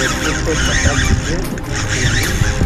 Eu vou passar de novo.